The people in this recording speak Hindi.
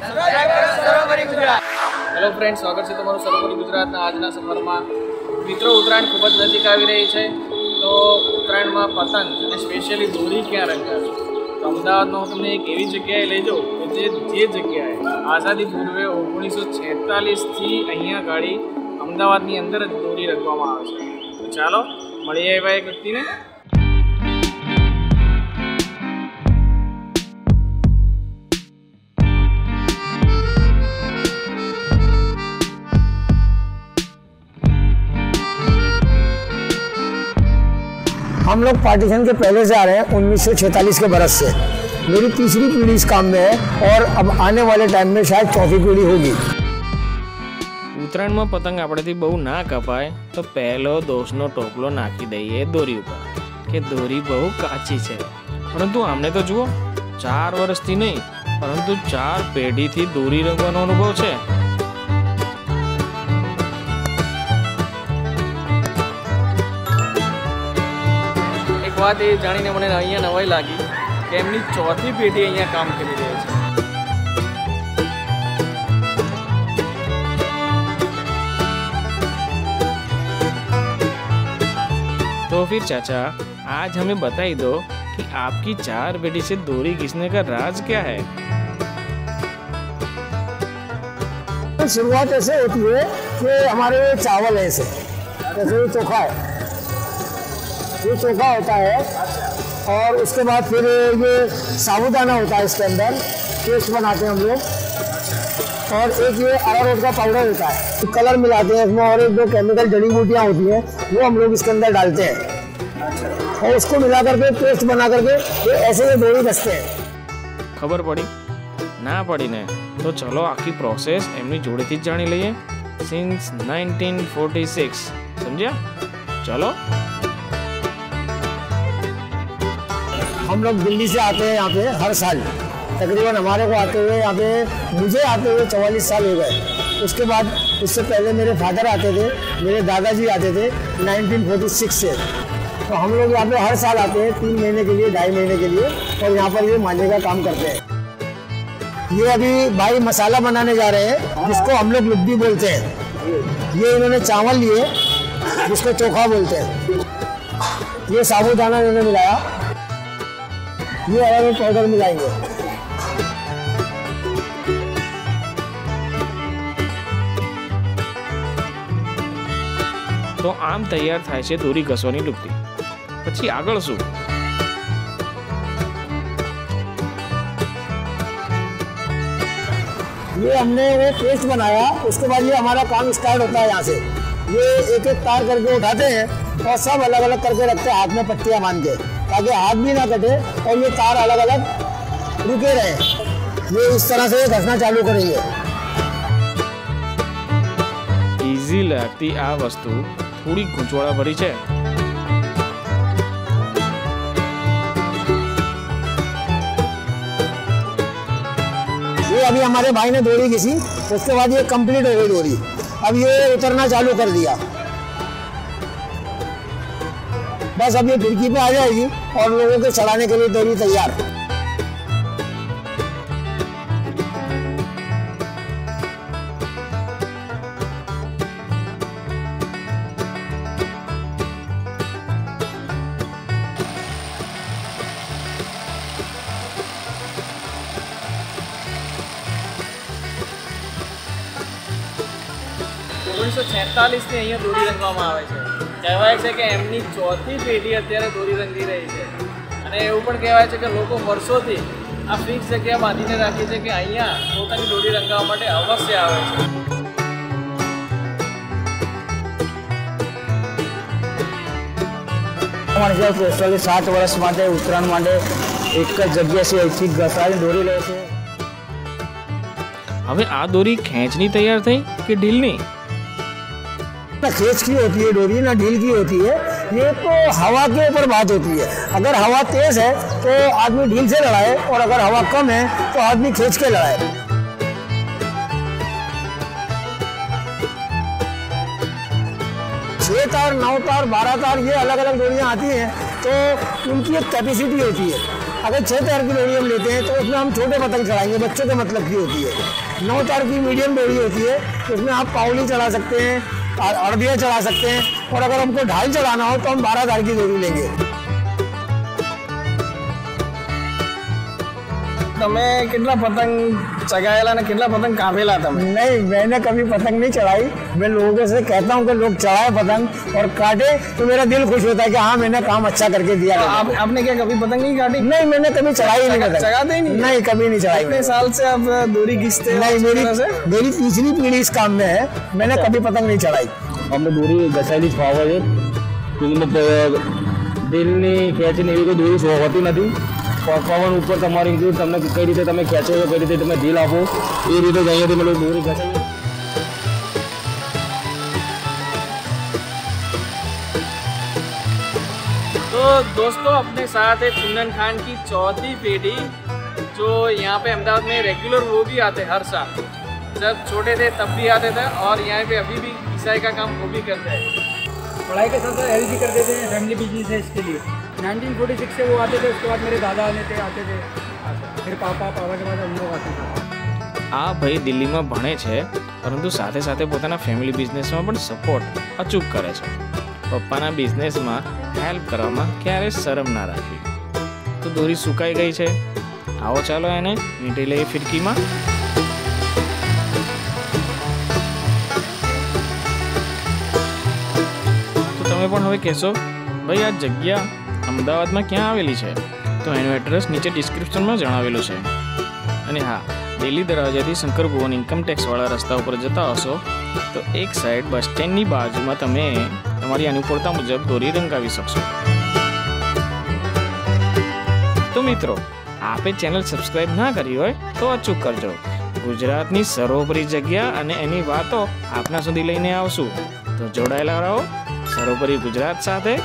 હેલો ફ્રેન્ડ સ્વાગત છે તમારું સરોવરી ગુજરાતના આજના સફરમાં. મિત્રો, ઉત્તરાયણ ખૂબ જ નજીક આવી રહી છે. તો ઉત્તરાયણમાં પતંગ અને સ્પેશિયલી દોરી ક્યાં રંગાશે? તો અમદાવાદમાં હું તમને એક એવી જગ્યાએ લઈ જાઉં કે જે જે જગ્યાએ આઝાદી પૂર્વે ઓગણીસો છેતાલીસથી અહીંયા ગાડી અમદાવાદની અંદર જ દોરી રંગવામાં આવે છે. તો ચાલો, મળીએ એવા એક વ્યક્તિને. हम लोग पार्टीशन के पहले से आ रहे हैं 1946 के बरस से मेरी तीसरी पीढ़ी इस काम में है और अब आने वाले टाइम में शायद चौथी पीढ़ी होगी ઉત્તરાયણમાં પતંગ આપણેથી બહુ ના કપાય તો પહેલો દોષનો ટોપલો નાખી દઈએ દોરી ઉપર કે દોરી બહુ કાચી છે પરંતુ આમને તો જુઓ ચાર વર્ષથી નહીં પરંતુ ચાર પેઢીથી દોરી રંગવાનો અનુભવ છે વાત એ જાણીને મને અહીંયા નવાઈ લાગી કે એમની ચોથી પેઢી અહીંયા કામ કરી રહી છે तो फिर चाचा आज हमें बताई दो कि आपकी चार बेटी से दूरी खींचने का राज क्या है तो शुरुआत ऐसे होती है कि हमारे ये चावल है ऐसे जैसे ये चोखा है ये चोखा होता है और उसके बाद फिर ये साबुदाना होता है इसके अंदर पेस्ट बनाते हैं हम लोग और एक ये अरारोट का पाउडर होता है तो कलर मिलाते हैं इसमें और एक दो केमिकल जड़ी बूटियाँ होती हैं वो हम लोग इसके अंदर डालते हैं और उसको मिला करके पेस्ट बना करके ये ऐसे ये डोरी कसते हैं ખબર પડી ના પડી ને તો ચલો આખી પ્રોસેસ એમની જોડેથી જ જાણી લઈએ સિન્સ નાઇન્ટીન ફોર્ટી સિક્સ સમજ્યા ચલો हम लोग दिल्ली से आते हैं यहाँ पे हर साल। तकरीबन हमारे को आते हुए यहाँ पे, मुझे आते हुए चवालीस साल हो गए। उसके बाद, उससे पहले मेरे फादर आते थे, मेरे दादाजी आते थे 1946 से। तो हम लोग यहाँ पे हर साल आते हैं, तीन महीने के लिए, ढाई महीने के लिए, और यहाँ पर ये मांझे का काम करते हैं। ये अभी भाई मसाला बनाने जा रहे हैं, जिसको हम लोग लुब्बी बोलते हैं। ये इन्होंने चावल लिए, जिसको चोखा बोलते हैं। ये साबुदाना इन्होंने मिलाया। ये अरारोट पाउडर मिलाएंगे તો આમ તૈયાર થાય છે દોરી ઘસવાની લુકડી પછી આગળ શું ये हमने वो पेस्ट बनाया उसके बाद ये हमारा काम स्टार्ट होता है यहाँ से ये एक एक तार करके उठाते हैं और सब अलग अलग करके रखते हैं हाथ में पट्टियाँ बांध के ताकि हाथ भी ना कटे और ये तार अलग अलग रुके रहे ये इस तरह से घसना चालू करेंगे ઇઝી લાગતી આ વસ્તુ થોડી ગૂંચવાડા ભરી છે ये अभी हमारे भाई ने डोरी घिसी उसके बाद ये कंप्लीट हो गई डोरी अब ये उतरना चालू कर दिया बस अब ये खिड़की पे आ जाएगी और लोगों के चढ़ाने के लिए डोरी तैयार ઓગણીસો છેતાલીસથી અહીંયા દોરી રંગવામાં આવે છે કહેવાય છે કે એમની ચોથી પેઢી અત્યારે દોરી રંગી રહી છે. અને એવું પણ કહેવાય છે કે લોકો વર્ષોથી આ ફિક્સ જગ્યા બાંધીને રાખી છે કે અહીંયા પોતાની દોરી રંગાવવા માટે અવશ્ય આવે છે. અમારે છે સ્પેશિયલી સાત વર્ષ માટે ઉત્તરાયણ માટે એક જ જગ્યાથી અહીંથી ઘસાડી દોરી લે છે. હવે આ દોરી ખેંચની તૈયાર થઈ કે ઢીલની? ना खेच की होती है, डोरी ना ढील की होती है, ये तो हवा के ऊपर बात होती है। अगर हवा तेज है तो आदमी ढील से लड़ाए, और अगर हवा कम है तो आदमी खींच के लड़ाए। छह तार, नौ तार, बारह तार, ये अलग अलग डोरियाँ आती हैं तो उनकी एक कैपेसिटी होती है। अगर छः तार की डोरी हम लेते हैं तो उसमें हम छोटे पतंग चढ़ाएँगे, बच्चों के मतलब की होती है। नौ तार की मीडियम डोरी होती है, उसमें आप पावली चढ़ा सकते हैं अड़दिया चढ़ा सकते हैं। और अगर हमको ढाल चढ़ाना हो तो हम बारह हज़ार की जोड़ी लेंगे। તમે કેટલા પતંગ ચગાયેલા અને કેટલા પતંગ કાપેલા તમે नहीं मैंने कभी पतंग नहीं चढ़ाई मैं लोगों से कहता हूँ कि लोग चढ़ाए पतंग और काटे तो मेरा दिल खुश होता है कि हाँ मैंने काम अच्छा करके दिया तो आप आपने क्या कभी पतंग नहीं काटी नहीं मैंने कभी चढ़ाई नहीं चगा- पतंग चगाते ही नहीं? नहीं कभी नहीं चढ़ाई इतने मैंने। साल से आप डोरी घिसते हो नहीं इस मेरी तरह से मेरी तीसरी पीढ़ी इस काम में है मैंने कभी पतंग नहीं चढ़ाई અમને દોરી ઘસાયેલી જ ફાવે છે ટૂંકમાં દિલની ખેંચીને એવી કોઈ દોરી સો હોતી નથી પ- પવન ઉપર તમારી ઇન્ક્લુડ તમને કઈ રીતે તમે ખેંચો છો કઈ રીતે તમે ઢીલ આપો એ રીતે જ અહીંયાથી મતલબ દોરી ઘસાઈ तो दोस्तों अपने साथ है चुनन खान की चौथी पीढ़ी जो यहाँ पे अहमदाबाद में रेगुलर वो भी आते हैं हर साल जब छोटे थे तब भी आते थे और यहाँ पे अभी भी ईसाई का काम वो भी करते हैं पढ़ाई के साथ साथ हेल्प भी कर देते हैं फैमिली बिजनेस है इसके लिए 1946 से वो आते थे उसके बाद मेरे दादा आने थे आते थे फिर पापा पापा के बाद हम लोग आते थे આ ભાઈ દિલ્હીમાં ભણે છે પરંતુ સાથે સાથે પોતાના ફેમિલી બિઝનેસમાં પણ સપોર્ટ અચૂક કરે છે પપ્પાના બિઝનેસમાં હેલ્પ કરવામાં ક્યારેય શરમ ના રાખવી તો દોરી સુકાઈ ગઈ છે આવો ચાલો એને વીંટી લઈએ ફિરકીમાં તો તમે પણ હવે કહેશો ભાઈ આ જગ્યા અમદાવાદમાં ક્યાં આવેલી છે? તો એનું એડ્રેસ નીચે ડિસ્ક્રિપ્શનમાં જણાવેલું છે. અને હા, દિલ્હી દરવાજાથી શંકર ભુવન ઇન્કમ રસ્તા ઉપર જતા હશો, તો એક સાઈડ બસ સ્ટેન્ડની બાજુમાં તમે તમારી અનુકૂળતા મુજબ દોરી રંગાવી શકશો. તો મિત્રો, આપે ચેનલ સબસ્ક્રાઈબ ના કરી હોય, તો અચૂક કરજો. ગુજરાતની સર્વોપરી જગ્યા અને એની વાતો આપના સુધી લઈને આવશું. તો જોડાયેલા રહો. સર્વોપરી ગુજરાત સાથે.